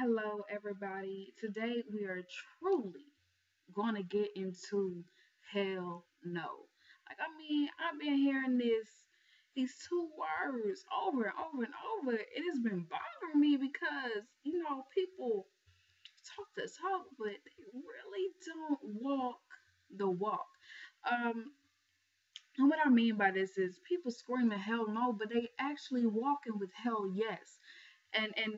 Hello, everybody. Today we are truly going to get into hell no. Like, I mean, I've been hearing this, these two words over and over and over. It has been bothering me because, you know, people talk the talk, but they really don't walk the walk. Um, and what I mean by this is people screaming hell no, but they actually walking with hell yes. And and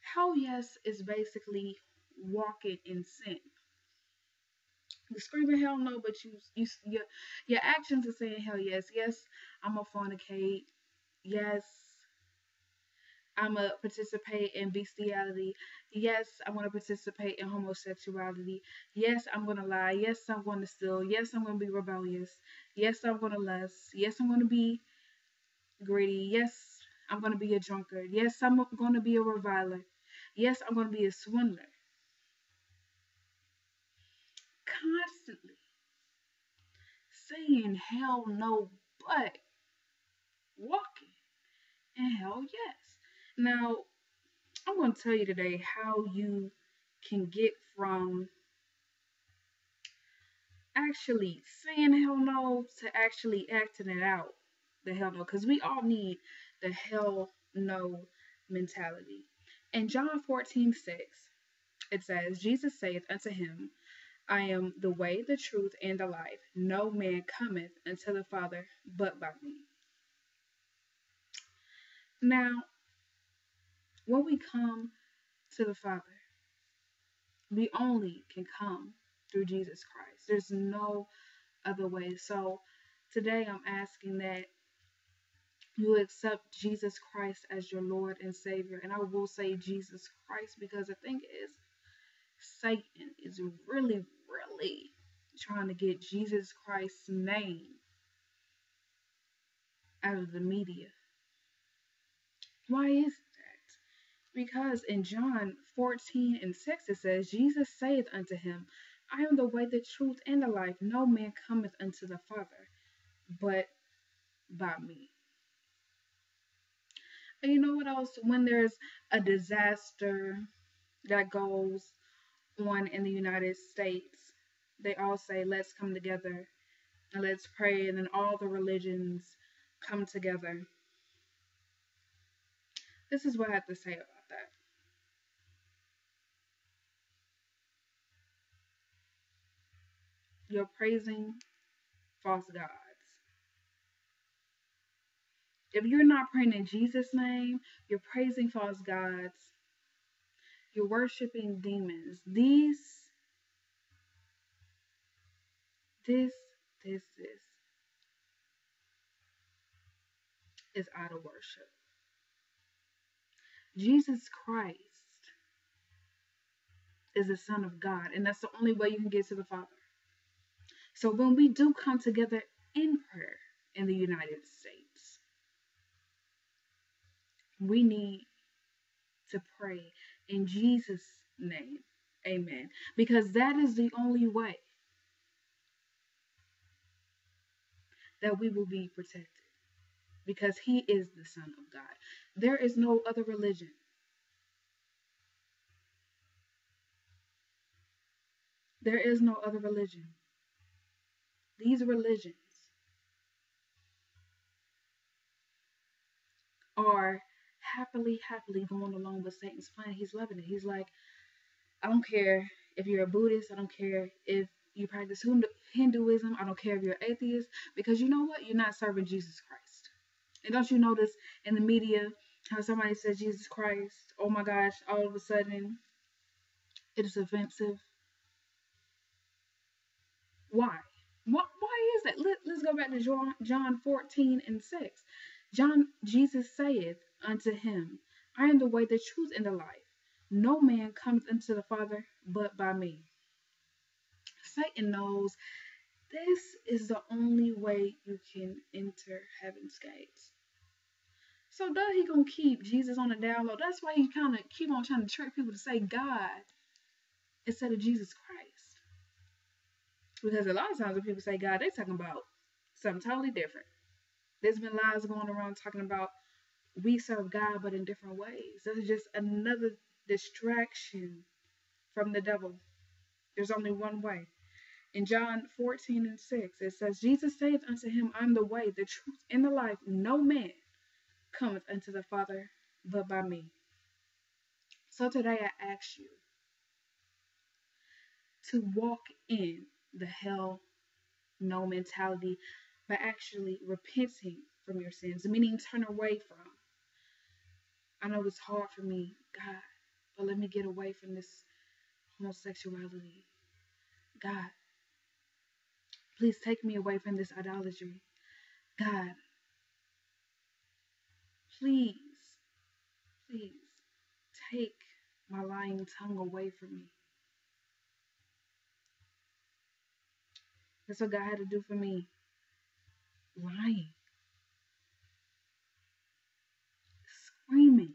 hell yes is basically walking in sin. You're screaming hell no, but you you your your actions are saying hell yes. Yes, I'm a fornicate. Yes, I'm a participate in bestiality. Yes, I'm going to participate in homosexuality. Yes, I'm gonna lie. Yes, I'm going to steal. Yes, I'm gonna be rebellious. Yes, I'm gonna lust. Yes, I'm gonna be greedy. Yes, I'm gonna be a drunkard. Yes, I'm gonna be a reviler. Yes, I'm gonna be a swindler. Constantly saying hell no, but walking in hell yes. Now, I'm going to tell you today how you can get from actually saying hell no to actually acting it out the hell no because we all need the hell no mentality in john 14 6 it says jesus saith unto him i am the way the truth and the life no man cometh unto the father but by me now when we come to the Father, we only can come through Jesus Christ. There's no other way. So today I'm asking that you accept Jesus Christ as your Lord and Savior. And I will say Jesus Christ because the thing is, Satan is really, really trying to get Jesus Christ's name out of the media. Why is that? because in John 14 and 6 it says, Jesus saith unto him, I am the way, the truth, and the life. No man cometh unto the Father but by me. And you know what else? When there's a disaster that goes on in the United States, they all say, let's come together and let's pray. And then all the religions come together. This is what I have to say about that. You're praising false gods. If you're not praying in Jesus' name, you're praising false gods. You're worshiping demons. These, this, this, this is out of worship. Jesus Christ is the Son of God, and that's the only way you can get to the Father. So when we do come together in prayer in the United States, we need to pray in Jesus' name. Amen. Because that is the only way that we will be protected. Because He is the Son of God. There is no other religion. There is no other religion. These religions are happily, happily going along with Satan's plan. He's loving it. He's like, I don't care if you're a Buddhist. I don't care if you practice Hinduism. I don't care if you're atheist. Because you know what? You're not serving Jesus Christ. And don't you notice in the media how somebody says Jesus Christ? Oh my gosh, all of a sudden it is offensive. Why? Why, why is that? Let, let's go back to John, John 14 and 6. John, Jesus saith unto him, I am the way, the truth, and the life. No man comes unto the Father but by me. Satan knows this is the only way you can enter heaven's gates. So does he gonna keep Jesus on the down low? That's why he kind of keep on trying to trick people to say God instead of Jesus Christ. Because a lot of times when people say God, they're talking about something totally different. There's been lies going around talking about we serve God but in different ways. This is just another distraction from the devil. There's only one way. In John 14 and 6, it says, Jesus saith unto him, I am the way, the truth, and the life. No man cometh unto the Father but by me. So today I ask you to walk in the hell no mentality by actually repenting from your sins, meaning turn away from. I know it's hard for me, God, but let me get away from this homosexuality. God, please take me away from this idolatry. God, please, please take my lying tongue away from me. That's what God had to do for me. Lying. Screaming.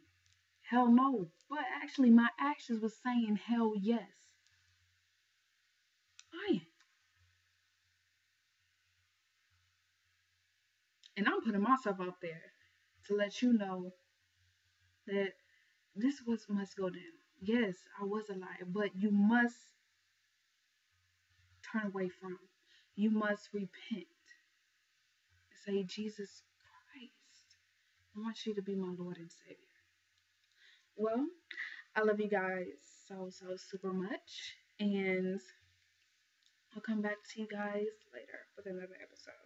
Hell no. But actually, my actions was saying hell yes. Lying. And I'm putting myself out there to let you know that this was must go down. Yes, I was a liar, but you must turn away from. You must repent. Say, Jesus I want you to be my Lord and Savior. Well, I love you guys so, so super much. And I'll come back to you guys later with another episode.